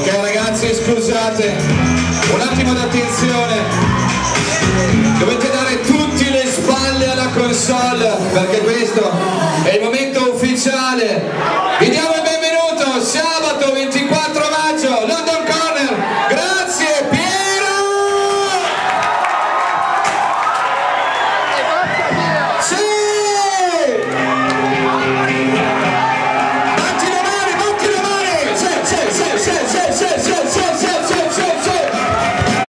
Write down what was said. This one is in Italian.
Ok ragazzi scusate, un attimo d'attenzione, dovete dare tutti le spalle alla console perché questo è il momento ufficiale.